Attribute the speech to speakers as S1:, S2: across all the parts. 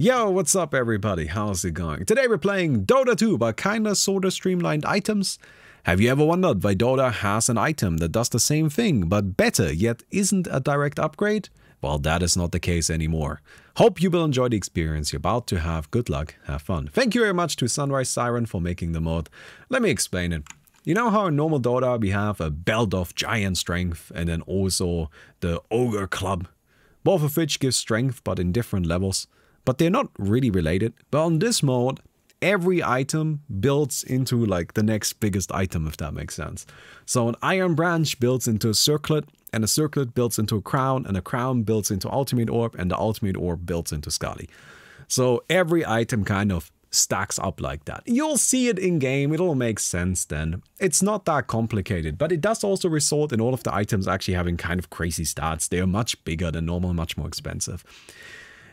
S1: Yo, what's up everybody? How's it going? Today we're playing Dota 2, but kinda sorta streamlined items. Have you ever wondered why Dota has an item that does the same thing, but better, yet isn't a direct upgrade? Well, that is not the case anymore. Hope you will enjoy the experience you're about to have. Good luck, have fun. Thank you very much to Sunrise Siren for making the mod. Let me explain it. You know how in normal Dota we have a belt of giant strength and then also the ogre club, both of which give strength but in different levels but they're not really related. But on this mode, every item builds into like the next biggest item, if that makes sense. So an iron branch builds into a circlet, and a circlet builds into a crown, and a crown builds into ultimate orb, and the ultimate orb builds into Skadi. So every item kind of stacks up like that. You'll see it in game, it'll make sense then. It's not that complicated, but it does also result in all of the items actually having kind of crazy stats. They are much bigger than normal, much more expensive.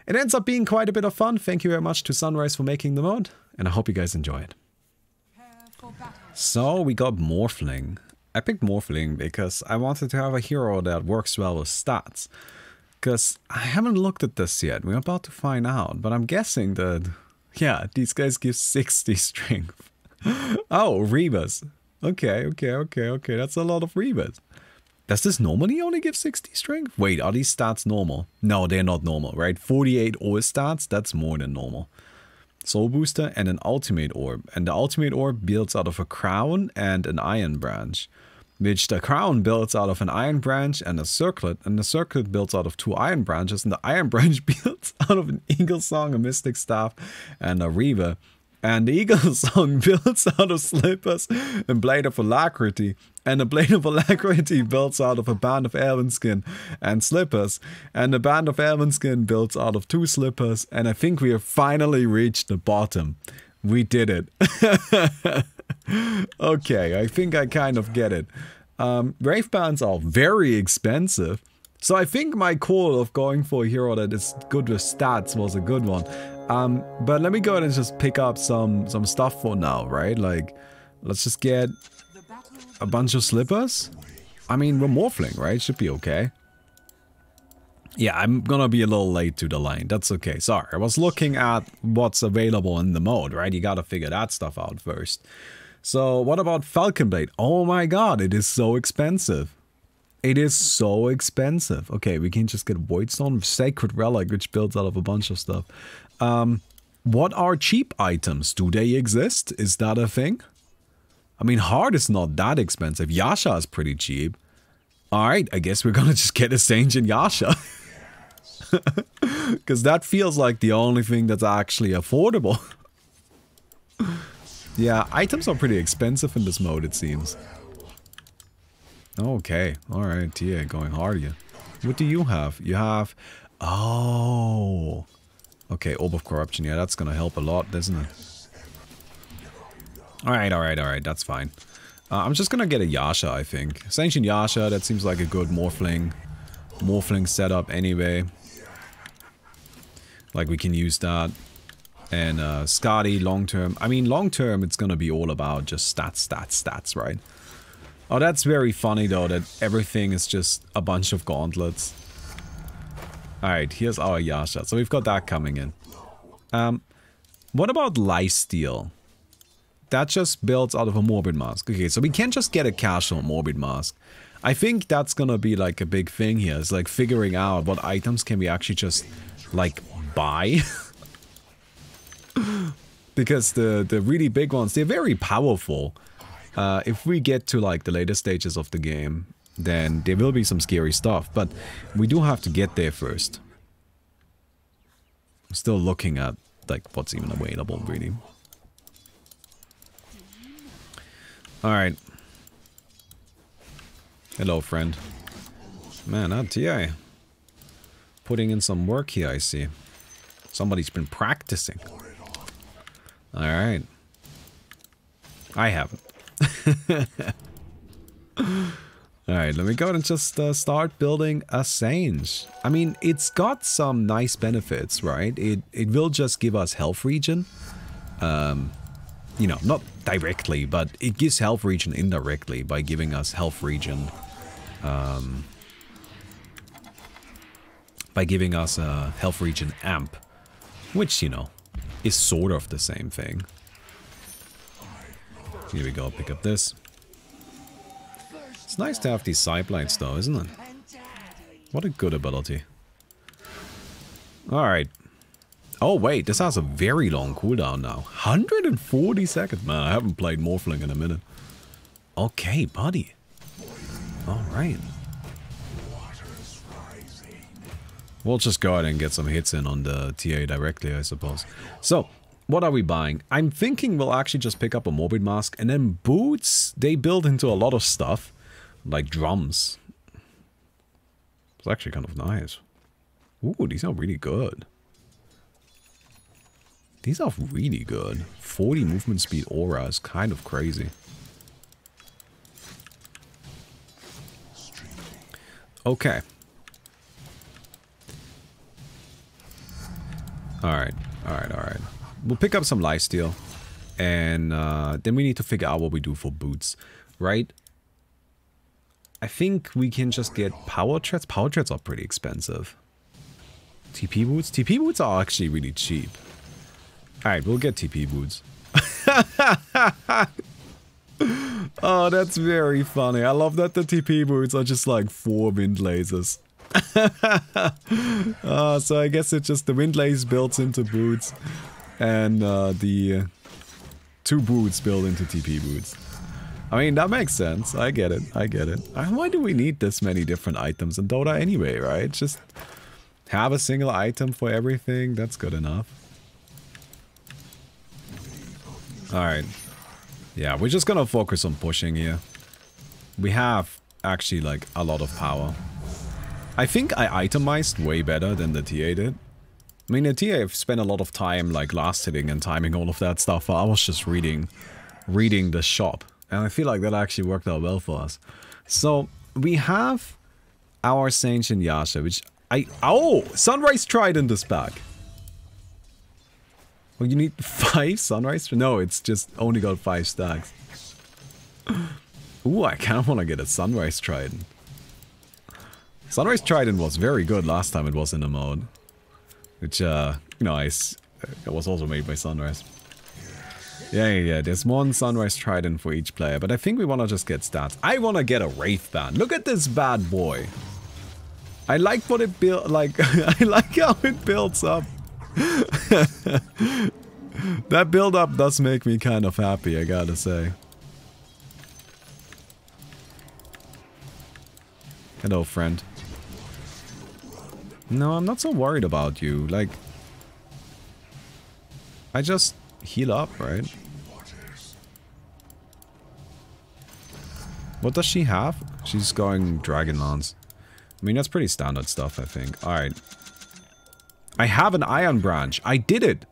S1: It ends up being quite a bit of fun. Thank you very much to Sunrise for making the mod, and I hope you guys enjoy it. So we got Morphling. I picked Morphling because I wanted to have a hero that works well with stats. Because I haven't looked at this yet. We're about to find out. But I'm guessing that, yeah, these guys give 60 strength. oh, Rebus. Okay, okay, okay, okay. That's a lot of Reavers. Does this normally only give 60 strength? Wait, are these stats normal? No, they're not normal, right? 48 ore stats, that's more than normal. Soul Booster and an Ultimate Orb. And the Ultimate Orb builds out of a Crown and an Iron Branch. Which the Crown builds out of an Iron Branch and a Circlet. And the Circlet builds out of two Iron Branches. And the Iron Branch builds out of an Eagle Song, a Mystic Staff, and a Reaver. And the Eagle Song builds out of Slippers and Blade of Alacrity. And the Blade of Alacrity builds out of a Band of Elven Skin and Slippers. And the Band of Elven Skin builds out of two Slippers. And I think we have finally reached the bottom. We did it. okay, I think I kind of get it. Um, Bands are very expensive. So I think my call of going for a hero that is good with stats was a good one. Um, but let me go ahead and just pick up some, some stuff for now, right? Like, let's just get a bunch of slippers. I mean, we're morphling, right? Should be okay. Yeah, I'm gonna be a little late to the line. That's okay. Sorry, I was looking at what's available in the mode, right? You gotta figure that stuff out first. So, what about Falcon Blade? Oh my god, it is so expensive. It is so expensive. Okay, we can just get Voidstone, Sacred Relic, which builds out of a bunch of stuff. Um, what are cheap items? Do they exist? Is that a thing? I mean, hard is not that expensive. Yasha is pretty cheap. Alright, I guess we're gonna just get a Sange and Yasha. Because that feels like the only thing that's actually affordable. yeah, items are pretty expensive in this mode, it seems. Okay, alright, TA going hard again. What do you have? You have... Oh... Okay, Orb of Corruption. Yeah, that's gonna help a lot, doesn't it? Alright, alright, alright. That's fine. Uh, I'm just gonna get a Yasha, I think. Sange and Yasha, that seems like a good Morphling, Morphling setup anyway. Like, we can use that. And uh, Skadi, long term. I mean, long term, it's gonna be all about just stats, stats, stats, right? Oh, that's very funny, though, that everything is just a bunch of gauntlets. Alright, here's our Yasha. So we've got that coming in. Um, what about Lifesteal? That just builds out of a Morbid Mask. Okay, so we can't just get a casual Morbid Mask. I think that's gonna be like a big thing here. It's like figuring out what items can we actually just like buy. because the, the really big ones, they're very powerful. Uh, if we get to like the later stages of the game, then there will be some scary stuff. But we do have to get there first. I'm still looking at like what's even available really. Alright. Hello friend. Man, that TI. Putting in some work here I see. Somebody's been practicing. Alright. I haven't. Alright, let me go and just uh, start building a Sange. I mean, it's got some nice benefits, right? It, it will just give us health regen. Um, you know, not directly, but it gives health regen indirectly by giving us health regen. Um, by giving us a health regen amp. Which, you know, is sort of the same thing. Here we go, pick up this. It's nice to have these sidelines though, isn't it? What a good ability. Alright. Oh wait, this has a very long cooldown now. 140 seconds. Man, I haven't played Morphling in a minute. Okay, buddy. Alright. We'll just go ahead and get some hits in on the TA directly, I suppose. So, what are we buying? I'm thinking we'll actually just pick up a Morbid Mask, and then boots, they build into a lot of stuff, like drums. It's actually kind of nice. Ooh, these are really good. These are really good. 40 movement speed aura is kind of crazy. Okay. Alright, alright, alright. We'll pick up some lifesteal. And uh, then we need to figure out what we do for boots, right? I think we can just get power treads. Power treads are pretty expensive. TP boots? TP boots are actually really cheap. Alright, we'll get TP boots. oh, that's very funny. I love that the TP boots are just like four wind laces. uh, so I guess it's just the wind lace built into boots and uh, the two boots built into TP boots. I mean, that makes sense. I get it. I get it. Why do we need this many different items in Dota anyway, right? Just have a single item for everything. That's good enough. Alright. Yeah, we're just gonna focus on pushing here. We have actually like a lot of power. I think I itemized way better than the TA did. I mean, the TA spent a lot of time like last hitting and timing all of that stuff. I was just reading, reading the shop. And I feel like that actually worked out well for us. So, we have our Sange Yasha, which I... Oh! Sunrise Trident is back. Well, you need five Sunrise? No, it's just only got five stacks. Ooh, I kind of want to get a Sunrise Trident. Sunrise Trident was very good last time it was in the mode. Which, uh, you know, it was also made by Sunrise. Yeah, yeah, yeah, there's one Sunrise Trident for each player, but I think we want to just get stats. I want to get a Wraith Band. Look at this bad boy. I like what it built, like, I like how it builds up. that build up does make me kind of happy, I gotta say. Hello, friend. No, I'm not so worried about you. Like, I just heal up, right? What does she have? She's going Dragon Lance. I mean, that's pretty standard stuff, I think. Alright. I have an Iron Branch. I did it!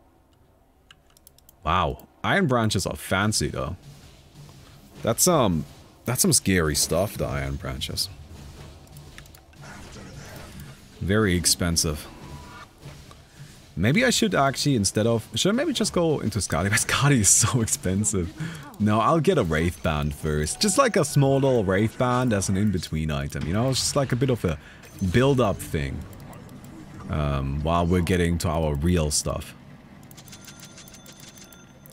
S1: Wow. Iron Branches are fancy, though. That's, um... That's some scary stuff, the Iron Branches. Very expensive. Maybe I should actually, instead of... Should I maybe just go into Skadi? But Skadi is so expensive. No, I'll get a Wraith Band first. Just like a small little Wraith Band as an in-between item, you know? It's just like a bit of a build-up thing. Um, while we're getting to our real stuff.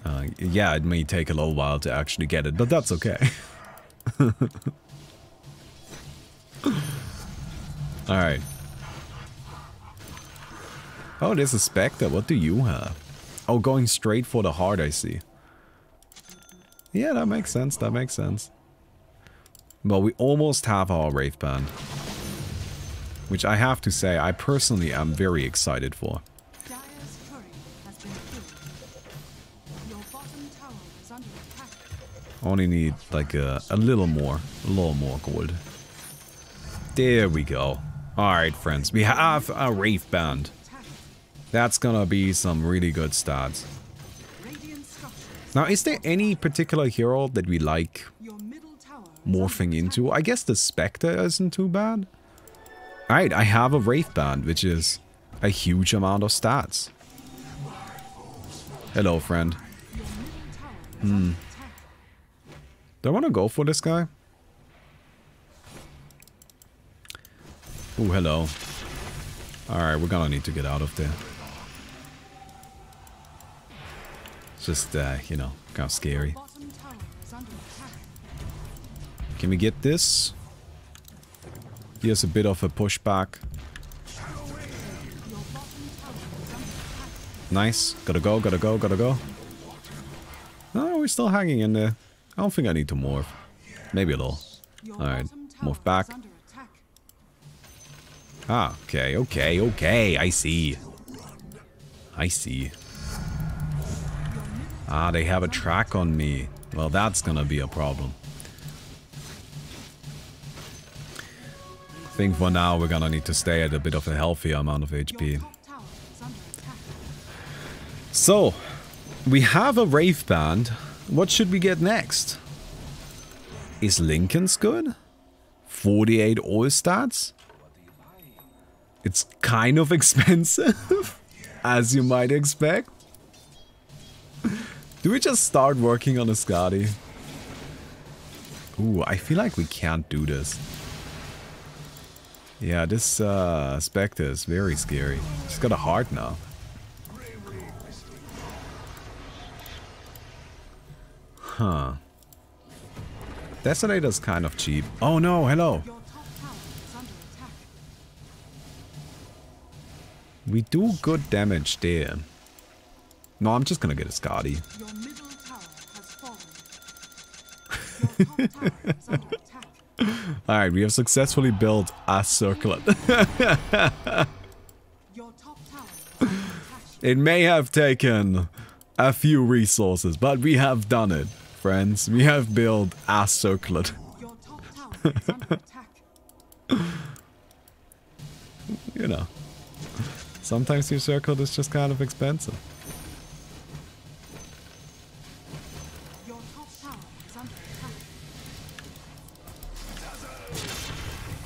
S1: Uh, yeah, it may take a little while to actually get it, but that's okay. Alright. Oh, there's a Spectre. What do you have? Oh, going straight for the heart, I see. Yeah, that makes sense. That makes sense. Well, we almost have our Wraith Band. Which I have to say, I personally am very excited for. Only need like a, a little more, a little more gold. There we go. Alright friends, we have a Wraith Band. That's gonna be some really good stats. Now, is there any particular hero that we like morphing into? I guess the Spectre isn't too bad. Alright, I have a Wraith Band, which is a huge amount of stats. Hello, friend. Hmm. Do I want to go for this guy? Oh, hello. Alright, we're gonna need to get out of there. Just, uh, you know, kind of scary. Can we get this? Here's a bit of a pushback. Nice. Gotta go, gotta go, gotta go. Oh, we're still hanging in there. I don't think I need to morph. Maybe a little. Alright, morph back. Ah, okay, okay, okay, I see. I see. Ah, they have a track on me. Well, that's gonna be a problem. I think for now we're gonna need to stay at a bit of a healthier amount of HP. So, we have a Wraith Band. What should we get next? Is Linken's good? 48 all stats? It's kind of expensive, as you might expect. Do we just start working on a Skadi? Ooh, I feel like we can't do this. Yeah, this uh, Spectre is very scary. She's got a heart now. Huh. Desolator's kind of cheap. Oh no, hello. We do good damage there. No, I'm just gonna get a Skadi. Alright, we have successfully built a circlet. it may have taken a few resources, but we have done it, friends. We have built a circlet. you know. Sometimes your circlet is just kind of expensive.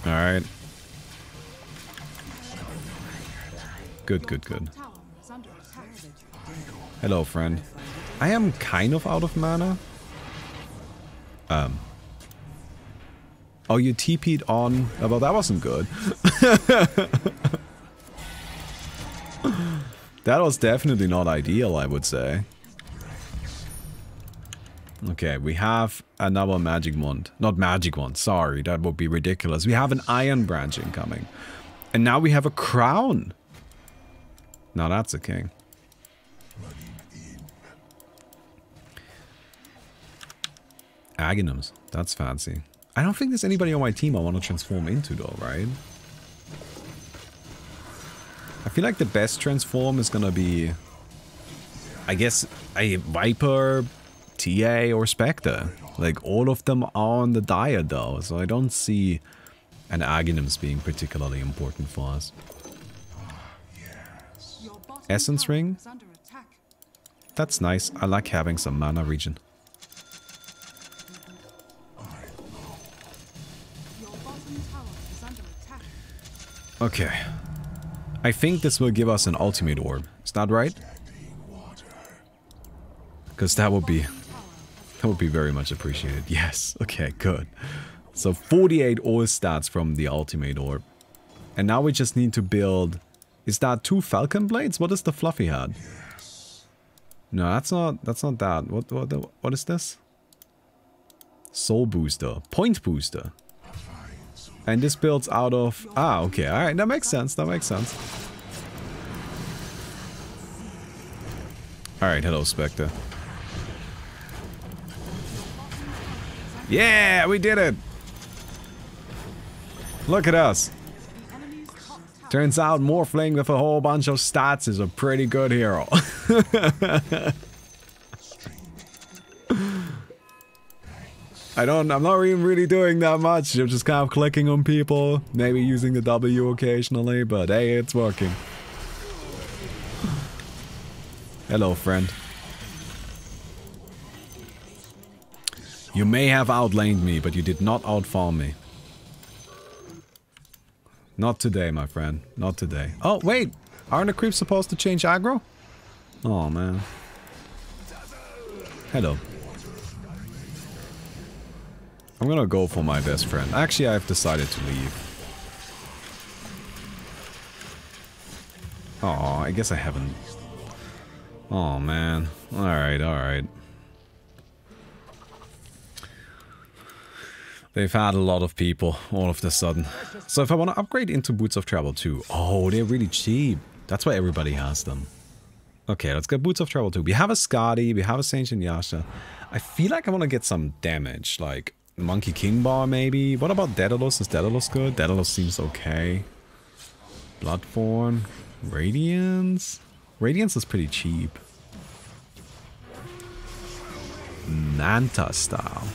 S1: Alright. Good, good, good. Hello, friend. I am kind of out of mana. Um. Oh, you TP'd on... Oh, well, that wasn't good. that was definitely not ideal, I would say. Okay, we have another magic wand. Not magic wand, sorry, that would be ridiculous. We have an iron branch incoming. And now we have a crown. Now that's a king. Aghanim's, that's fancy. I don't think there's anybody on my team I want to transform into though, right? I feel like the best transform is gonna be... I guess a Viper TA or Spectre. Like, all of them are on the diet though, so I don't see an Aghanims being particularly important for us. Essence Ring? That's nice. I like having some mana regen. Okay. I think this will give us an ultimate orb. Is that right? Because that would be that would be very much appreciated. Yes. Okay, good. So 48 ore stats from the ultimate orb. And now we just need to build... Is that two falcon blades? What is the fluffy hat? No, that's not that's not that. What what what is this? Soul booster. Point booster. And this builds out of... Ah, okay. Alright, that makes sense. That makes sense. Alright, hello, Spectre. Yeah, we did it! Look at us. Turns out Morphling with a whole bunch of stats is a pretty good hero. I don't, I'm not even really doing that much. I'm just kind of clicking on people, maybe using the W occasionally, but hey, it's working. Hello, friend. You may have outlaned me, but you did not outfarm me. Not today, my friend. Not today. Oh, wait! Aren't the creeps supposed to change aggro? Oh, man. Hello. I'm gonna go for my best friend. Actually, I've decided to leave. Oh, I guess I haven't... Oh man. Alright, alright. They've had a lot of people all of a sudden. So if I want to upgrade into Boots of Travel 2. Oh, they're really cheap. That's why everybody has them. Okay, let's get Boots of Travel 2. We have a Skadi, we have a Sange and Yasha. I feel like I want to get some damage, like Monkey King Bar maybe. What about Daedalus? Is Daedalus good? Daedalus seems okay. Bloodthorn. Radiance? Radiance is pretty cheap. Manta style.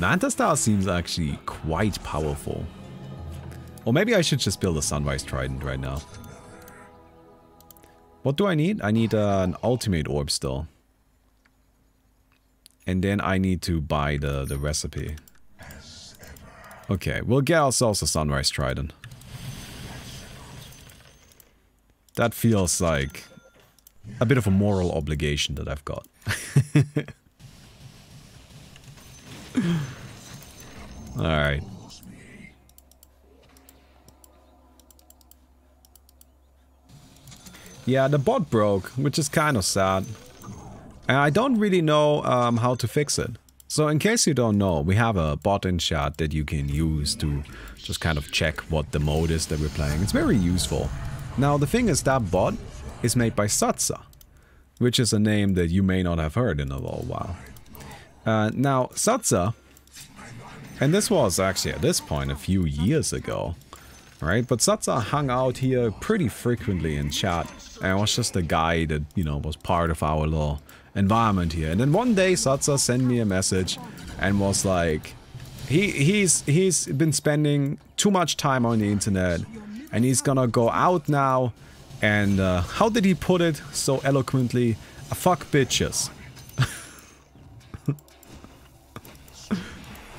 S1: Manta style seems actually quite powerful. Or maybe I should just build a Sunrise Trident right now. What do I need? I need uh, an Ultimate Orb still. And then I need to buy the, the recipe. Okay, we'll get ourselves a Sunrise Trident. That feels like a bit of a moral obligation that I've got. Alright. Yeah, the bot broke, which is kind of sad. And I don't really know um, how to fix it. So in case you don't know, we have a bot in chat that you can use to just kind of check what the mode is that we're playing. It's very useful. Now the thing is that bot is made by Satsa, which is a name that you may not have heard in a little while. Uh, now Satsa, and this was actually at this point a few years ago, right? But Satsa hung out here pretty frequently in chat and was just a guy that, you know, was part of our little environment here. And then one day Satsa sent me a message and was like, he he's he's been spending too much time on the internet and he's gonna go out now and uh, how did he put it so eloquently? Fuck bitches.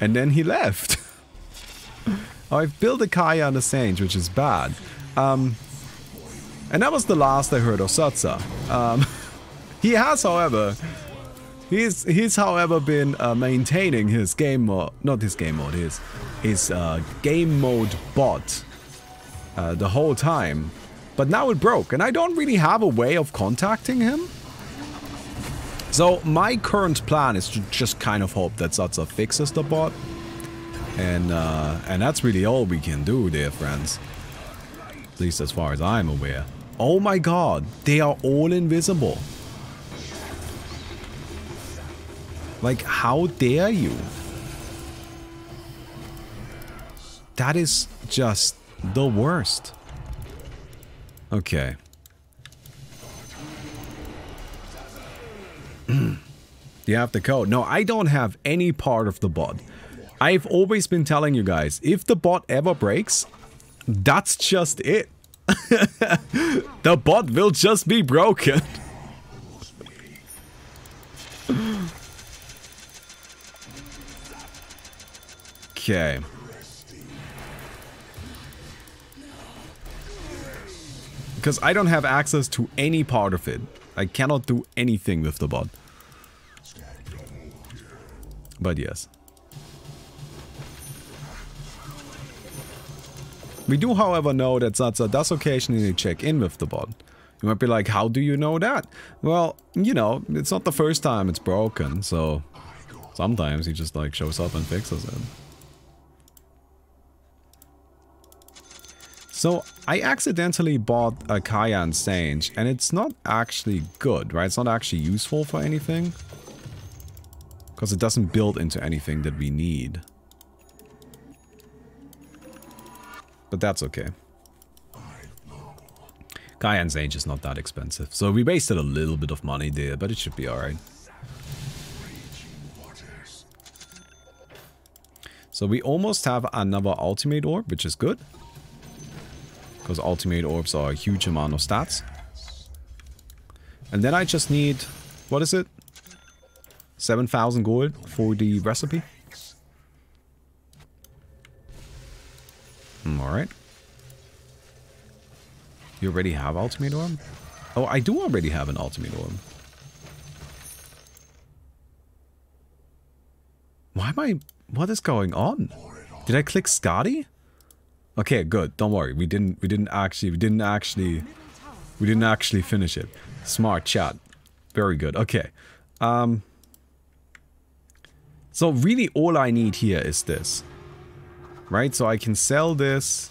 S1: And then he left. I've built a Kaya on the Saint, which is bad. Um, and that was the last I heard of Satsa. Um, he has, however, he's he's however been uh, maintaining his game mode, not his game mode, his his uh, game mode bot uh, the whole time. But now it broke, and I don't really have a way of contacting him. So my current plan is to just kind of hope that Satsa fixes the bot. And, uh, and that's really all we can do, dear friends. At least as far as I'm aware. Oh my god, they are all invisible. Like, how dare you? That is just the worst. Okay. You have the code? No, I don't have any part of the bot. I've always been telling you guys, if the bot ever breaks, that's just it. the bot will just be broken. okay. Because I don't have access to any part of it. I cannot do anything with the bot. But yes. We do, however, know that Satsa does occasionally check in with the bot. You might be like, how do you know that? Well, you know, it's not the first time it's broken, so sometimes he just like shows up and fixes it. So I accidentally bought a Kaya and Sange and it's not actually good, right? It's not actually useful for anything. Because it doesn't build into anything that we need. But that's okay. Kaya and Sange is not that expensive. So we wasted a little bit of money there, but it should be alright. So we almost have another ultimate orb, which is good because ultimate orbs are a huge amount of stats. And then I just need, what is it? 7,000 gold for the recipe. Mm, Alright. You already have ultimate orb? Oh, I do already have an ultimate orb. Why am I... What is going on? Did I click Skadi? Okay, good. Don't worry. We didn't we didn't actually we didn't actually We didn't actually finish it. Smart chat. Very good. Okay. Um, so really all I need here is this. Right? So I can sell this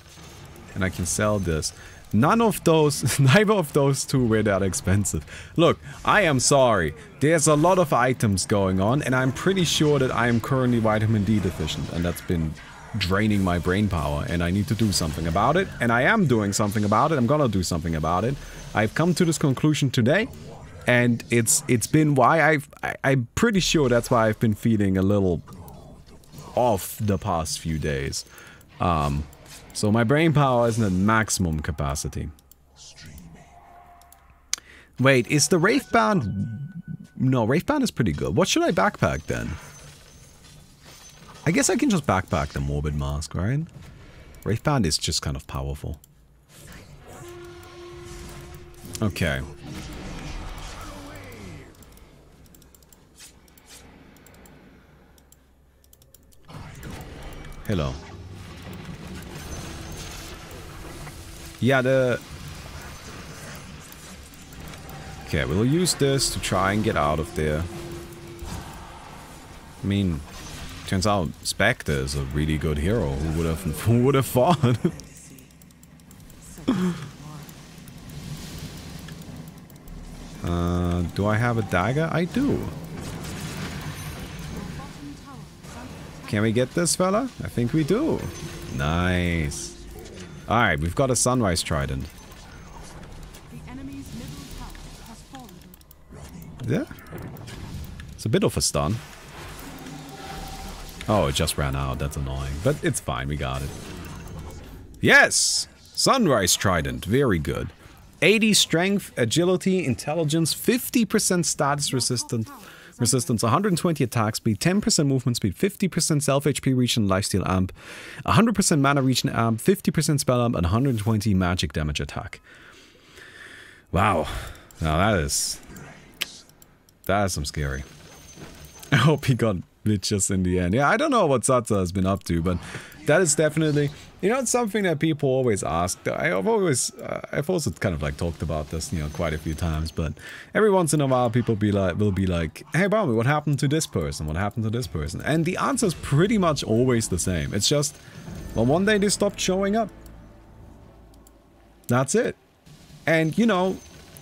S1: and I can sell this. None of those, neither of those two were that expensive. Look, I am sorry. There's a lot of items going on and I'm pretty sure that I am currently vitamin D deficient and that's been draining my brain power and I need to do something about it. And I am doing something about it. I'm gonna do something about it. I've come to this conclusion today and it's it's been why I've I, I'm pretty sure that's why I've been feeling a little off the past few days. Um, so my brain power isn't at maximum capacity. Wait, is the Wraith Band... No, Wraith Band is pretty good. What should I backpack then? I guess I can just backpack the Morbid Mask, right? Wraith Band is just kind of powerful. Okay. Hello. Yeah, the... Okay, we'll use this to try and get out of there. I mean, turns out Spectre is a really good hero. Who would have who would have thought? uh, do I have a dagger? I do. Can we get this fella? I think we do. Nice. Alright, we've got a Sunrise Trident. Yeah. It's a bit of a stun. Oh, it just ran out. That's annoying. But it's fine. We got it. Yes! Sunrise Trident. Very good. 80 strength, agility, intelligence, 50% status resistant, resistance, 120 attack speed, 10% movement speed, 50% self HP regen lifesteal amp, 100% mana regen amp, 50% spell amp, and 120 magic damage attack. Wow. Now that is... That is some scary. I hope he got just in the end. Yeah, I don't know what Satsa has been up to, but that is definitely, you know, it's something that people always ask. I've always, uh, I've also kind of like talked about this, you know, quite a few times, but every once in a while people be like, will be like, hey, Baumi, what happened to this person? What happened to this person? And the answer is pretty much always the same. It's just, well, one day they stopped showing up. That's it. And, you know,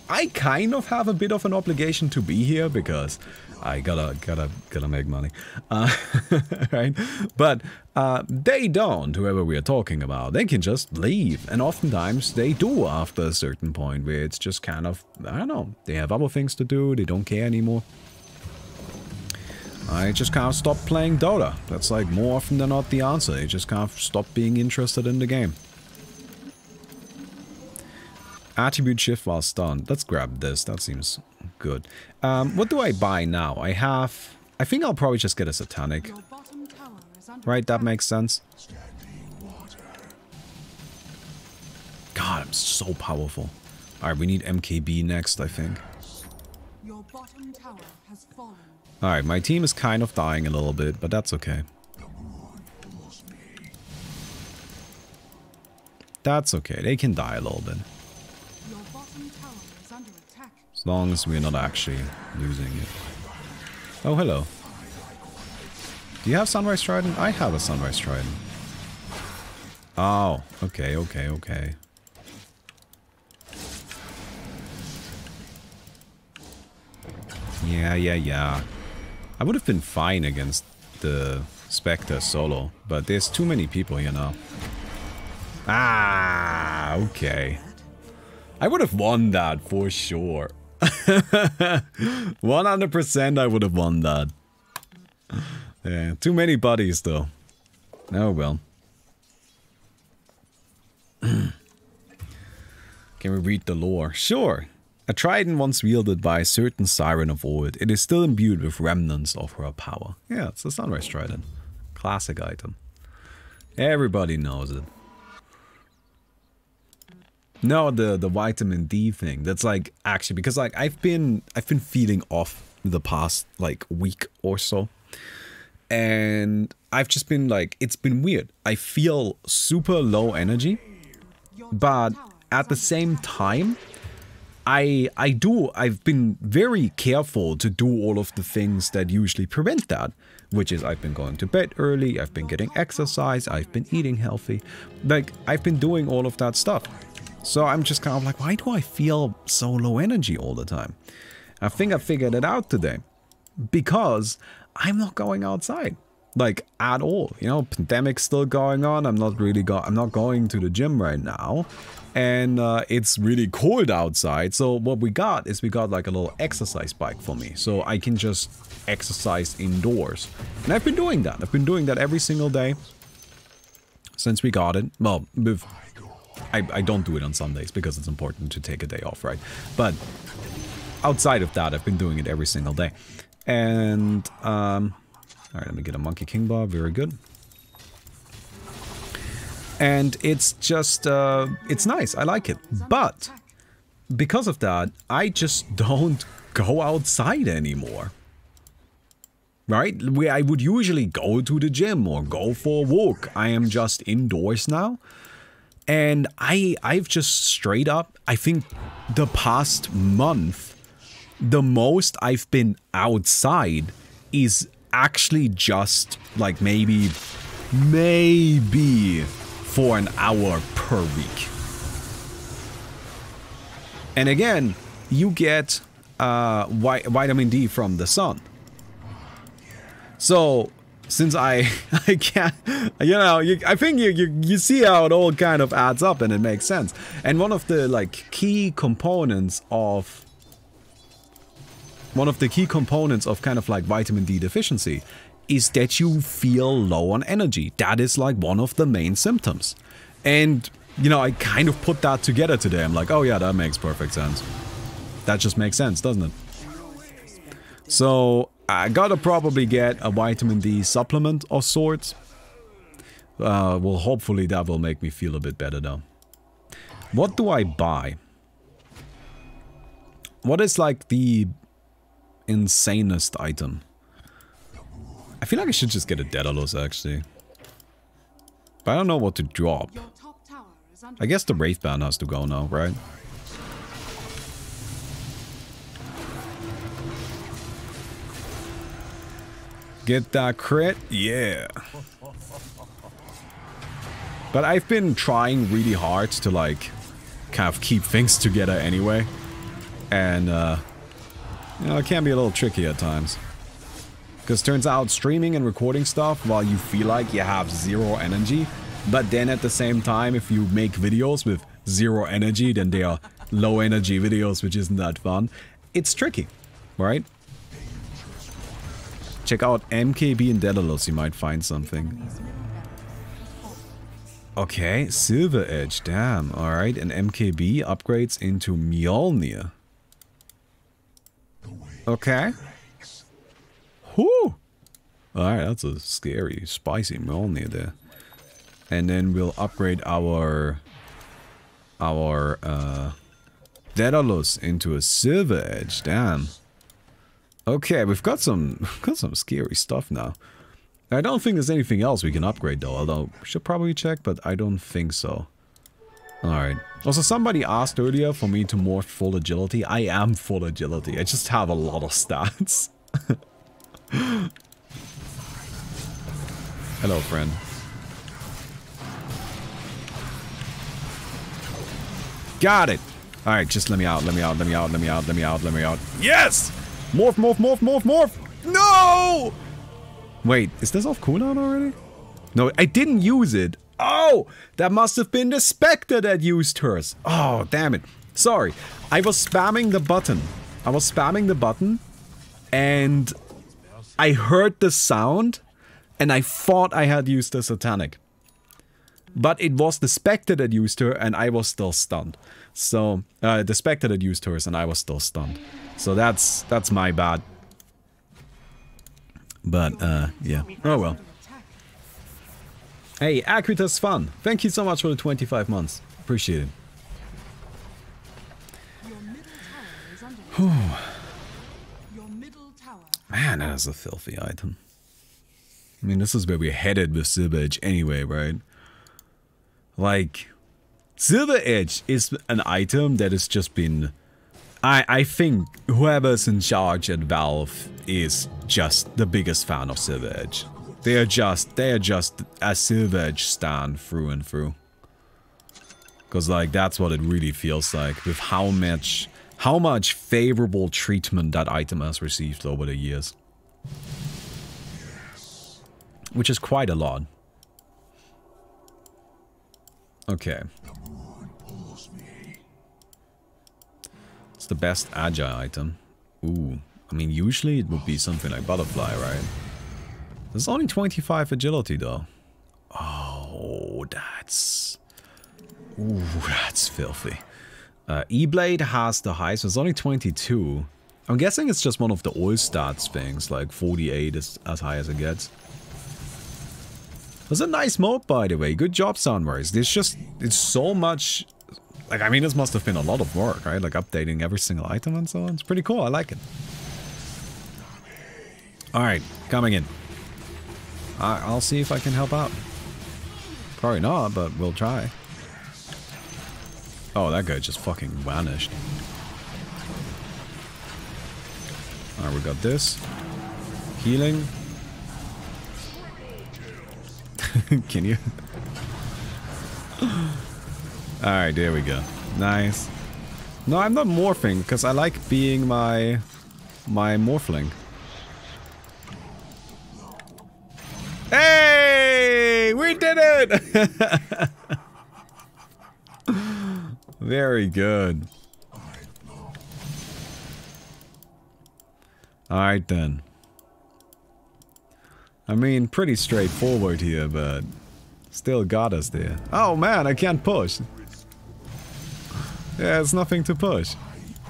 S1: I kind of have a bit of an obligation to be here because I gotta gotta gotta make money, uh, right? But uh, they don't. Whoever we are talking about, they can just leave, and oftentimes they do after a certain point where it's just kind of I don't know. They have other things to do. They don't care anymore. I just kind of stop playing Dota. That's like more often than not the answer. They just kind of stop being interested in the game. Attribute shift while stunned. Let's grab this. That seems good. Um, what do I buy now? I have... I think I'll probably just get a Satanic. Right, that makes sense. God, I'm so powerful. Alright, we need MKB next, I think. Alright, my team is kind of dying a little bit, but that's okay. That's okay, they can die a little bit long as we're not actually losing it. Oh, hello. Do you have Sunrise Trident? I have a Sunrise Trident. Oh, okay, okay, okay. Yeah, yeah, yeah. I would have been fine against the Spectre solo, but there's too many people here now. Ah, okay. I would have won that for sure. 100% I would have won that. Yeah, too many buddies though. Oh well. Can we read the lore? Sure. A trident once wielded by a certain siren of old, it is still imbued with remnants of her power. Yeah, it's a sunrise trident. Classic item. Everybody knows it. No, the the vitamin D thing. That's like actually because like I've been I've been feeling off the past like week or so. And I've just been like it's been weird. I feel super low energy, but at the same time I I do I've been very careful to do all of the things that usually prevent that, which is I've been going to bed early, I've been getting exercise, I've been eating healthy. Like I've been doing all of that stuff. So I'm just kind of like, why do I feel so low energy all the time? I think I figured it out today. Because I'm not going outside like at all. You know pandemic's still going on. I'm not really go i'm not going to the gym right now. And uh, it's really cold outside. So what we got is we got like a little exercise bike for me. So i can just exercise indoors. And i've been doing that. I've been doing that every single day since we got it. Well I, I don't do it on sundays because it's important to take a day off right? But outside of that i've been doing it every single day. And um Alright, let me get a Monkey King Bar. Very good. And it's just, uh, it's nice. I like it. But, because of that, I just don't go outside anymore. Right? Where I would usually go to the gym or go for a walk. I am just indoors now. And I, I've just straight up, I think the past month, the most I've been outside is actually just like maybe, maybe for an hour per week. And again, you get uh, vitamin D from the sun. So, since I I can't, you know, you, I think you, you you see how it all kind of adds up and it makes sense. And one of the like key components of one of the key components of kind of like vitamin D deficiency is that you feel low on energy. That is like one of the main symptoms. And, you know, I kind of put that together today. I'm like, oh yeah, that makes perfect sense. That just makes sense, doesn't it? So, I gotta probably get a vitamin D supplement of sorts. Uh, well, hopefully that will make me feel a bit better though. What do I buy? What is like the insanest item. I feel like I should just get a Daedalus, actually. But I don't know what to drop. I guess the Wraithband has to go now, right? Get that crit? Yeah. But I've been trying really hard to like kind of keep things together anyway. And uh, you know, it can be a little tricky at times. Because turns out streaming and recording stuff while you feel like you have zero energy, but then at the same time, if you make videos with zero energy, then they are low energy videos, which isn't that fun. It's tricky, right? Check out MKB and Daedalus, you might find something. Okay, Silver Edge, damn, alright, and MKB upgrades into Mjolnir. Okay. Whoo! Alright, that's a scary, spicy Mjolnir there. And then we'll upgrade our... Our, uh... Daedalus into a Silver Edge, damn. Okay, we've got some, got some scary stuff now. I don't think there's anything else we can upgrade though, although we should probably check, but I don't think so. Alright. Also, somebody asked earlier for me to morph full agility. I am full agility. I just have a lot of stats. Hello, friend. Got it! Alright, just let me out, let me out, let me out, let me out, let me out, let me out. Yes! Morph, morph, morph, morph, morph! No! Wait, is this off cooldown already? No, I didn't use it. Oh, that must have been the Spectre that used hers. Oh, damn it. Sorry. I was spamming the button. I was spamming the button and I heard the sound and I thought I had used the Satanic. But it was the Spectre that used her and I was still stunned. So, uh, the Spectre that used hers and I was still stunned. So that's, that's my bad. But, uh, yeah. Oh well. Hey, Acritas Fun, thank you so much for the 25 months. Appreciate it. Man, that is a filthy item. I mean, this is where we're headed with Silver Edge anyway, right? Like, Silver Edge is an item that has just been I, I think whoever's in charge at Valve is just the biggest fan of Silver Edge. They are just, they are just a Silver Edge stand through and through. Because like, that's what it really feels like with how much, how much favorable treatment that item has received over the years. Which is quite a lot. Okay. It's the best agile item. Ooh. I mean, usually it would be something like butterfly, right? There's only 25 agility, though. Oh, that's... Ooh, that's filthy. Uh, E-Blade has the highest, so it's only 22. I'm guessing it's just one of the old stats things, like 48 is as high as it gets. It's a nice mode, by the way. Good job, Sunrise. There's just, it's so much like, I mean, this must have been a lot of work, right? Like, updating every single item and so on. It's pretty cool. I like it. Alright, coming in. I I'll see if I can help out. Probably not, but we'll try. Oh, that guy just fucking vanished. Alright, we got this. Healing. can you? Alright, there we go. Nice. No, I'm not morphing, because I like being my... my morphling. Hey! We did it! Very good. Alright then. I mean, pretty straightforward here, but still got us there. Oh man, I can't push. Yeah, it's nothing to push.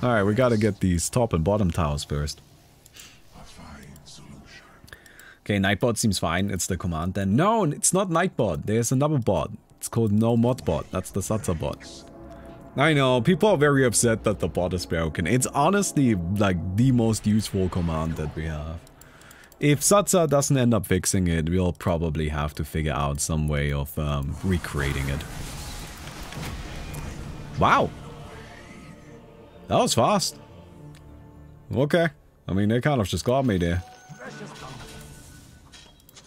S1: Alright, we gotta get these top and bottom towers first. Okay, Nightbot seems fine. It's the command then. No, it's not Nightbot. There's another bot. It's called No Modbot. That's the Satsa bot. I know, people are very upset that the bot is broken. It's honestly like the most useful command that we have. If Satsa doesn't end up fixing it, we'll probably have to figure out some way of um, recreating it. Wow, that was fast. Okay. I mean, they kind of just got me there.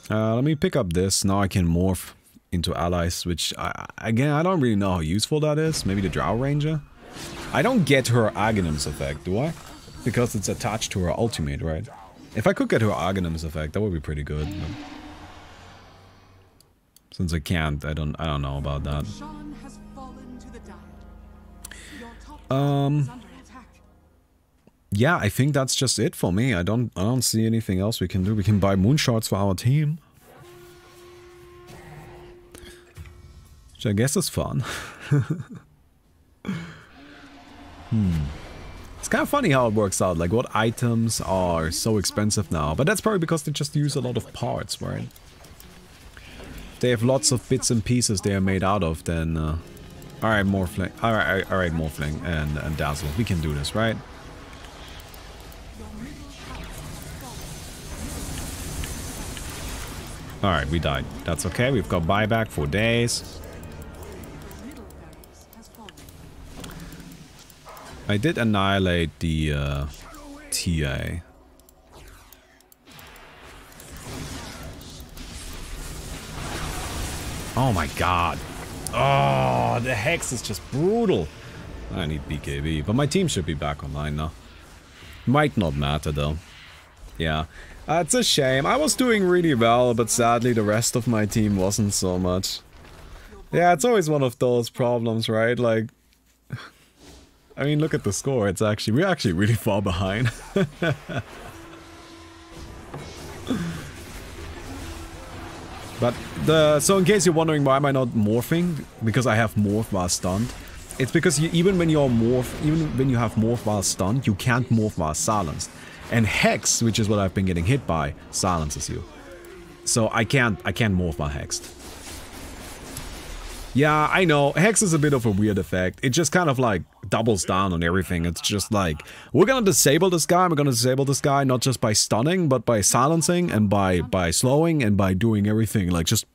S1: Uh, let me pick up this. Now I can morph into allies, which, I, again, I don't really know how useful that is. Maybe the Drow Ranger? I don't get her Aghanim's effect, do I? Because it's attached to her ultimate, right? If I could get her Aghanim's effect, that would be pretty good. Since I can't, I don't I don't know about that. Um yeah, I think that's just it for me. I don't I don't see anything else we can do. We can buy moon shards for our team. Which I guess is fun. hmm. It's kind of funny how it works out, like what items are so expensive now. But that's probably because they just use a lot of parts, right? They have lots of bits and pieces they are made out of, then... Uh, alright, Morphling. Alright, alright, Morphling and, and Dazzle. We can do this, right? Alright, we died. That's okay. We've got buyback for days. I did annihilate the uh, TA. Oh my god. Oh, the Hex is just brutal. I need BKB, but my team should be back online now. Might not matter though. Yeah, uh, it's a shame. I was doing really well, but sadly the rest of my team wasn't so much. Yeah, it's always one of those problems, right? Like, I mean, look at the score. It's actually, we're actually really far behind. but the, so in case you're wondering why am I not morphing, because I have morph while stunned. It's because you, even when you're morph, even when you have morph while stunned, you can't morph while silenced. And Hex, which is what I've been getting hit by, silences you. So I can't, I can't morph my Hexed. Yeah, I know. Hex is a bit of a weird effect. It just kind of like doubles down on everything. It's just like, we're gonna disable this guy, we're gonna disable this guy not just by stunning, but by silencing and by, by slowing and by doing everything. Like just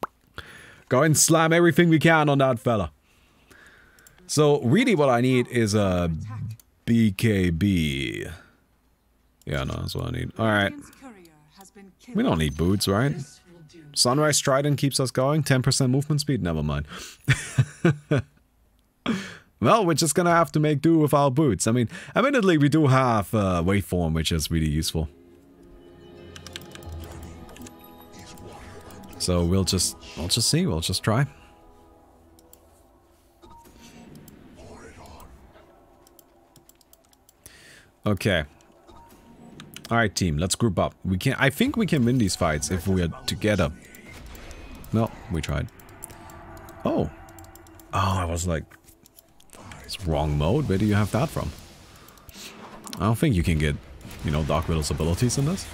S1: go and slam everything we can on that fella. So really what I need is a BKB. Yeah, no, that's what I need. Alright. We don't need boots, right? Sunrise Trident keeps us going. 10% movement speed? Never mind. well, we're just gonna have to make do with our boots. I mean, admittedly, we do have uh, waveform, which is really useful. So we'll just, we'll just see. We'll just try. Okay. Alright, team, let's group up. We can I think we can win these fights if we are together. No, we tried. Oh. Oh, I was like... It's wrong mode. Where do you have that from? I don't think you can get, you know, Dark Willow's abilities in this.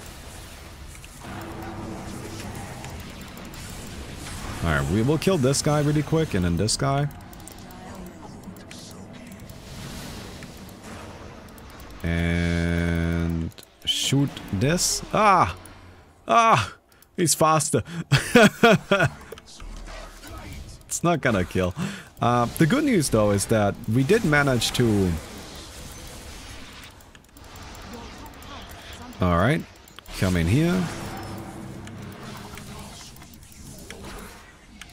S1: Alright, we will kill this guy really quick, and then this guy. This. Ah! Ah! He's faster. it's not gonna kill. Uh, the good news though is that we did manage to... Alright. Come in here.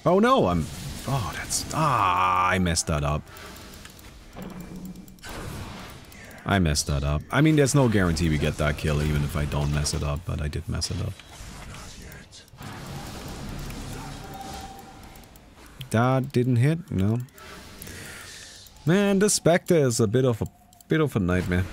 S1: Oh no, I'm... Oh, that's... Ah, I messed that up. I messed that up. I mean, there's no guarantee we get that kill even if I don't mess it up, but I did mess it up. That didn't hit? No. Man, this Spectre is a bit of a bit of a nightmare.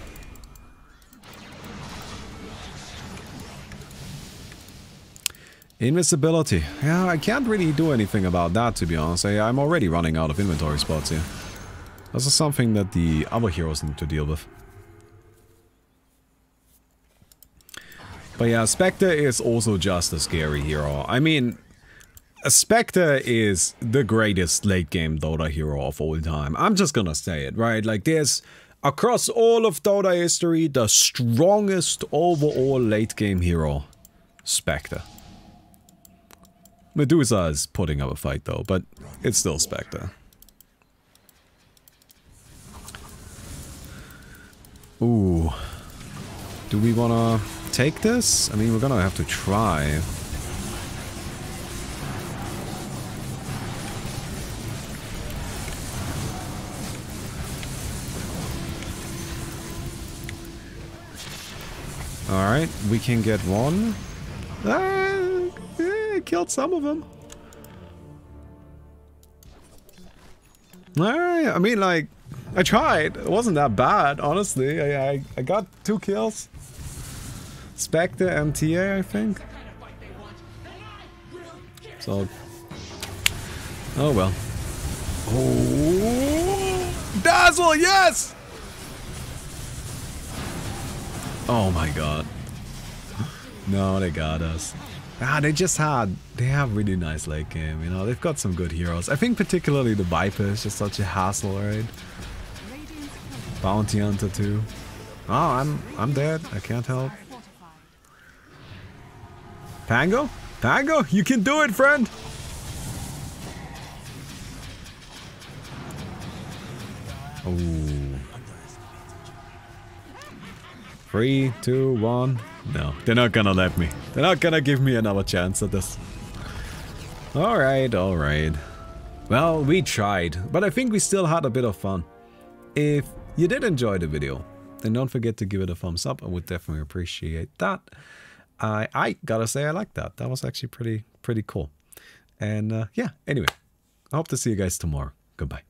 S1: Invisibility. Yeah, I can't really do anything about that, to be honest. I, I'm already running out of inventory spots here. This is something that the other heroes need to deal with. But yeah, Spectre is also just a scary hero. I mean, Spectre is the greatest late game Dota hero of all time. I'm just gonna say it, right? Like there's across all of Dota history, the strongest overall late game hero, Spectre. Medusa is putting up a fight though, but it's still Spectre. Ooh. Do we wanna take this? I mean, we're gonna have to try. Alright, we can get one. Ah, eh, killed some of them. Alright, I mean, like, I tried. It wasn't that bad, honestly. I, I, I got two kills. Spectre MTA, I think. So, oh well. Oh, Dazzle, yes! Oh my god. No, they got us. Ah, they just had, they have really nice late game, you know, they've got some good heroes. I think particularly the Viper is just such a hassle, right? Bounty Hunter too. Oh, I'm, I'm dead, I can't help. Pango? Pango, you can do it, friend! Oh. Three, two, one. No, they're not gonna let me. They're not gonna give me another chance at this. Alright, alright. Well, we tried, but I think we still had a bit of fun. If you did enjoy the video, then don't forget to give it a thumbs up. I would definitely appreciate that. I I gotta say I like that. That was actually pretty pretty cool. And uh, yeah, anyway, I hope to see you guys tomorrow. Goodbye.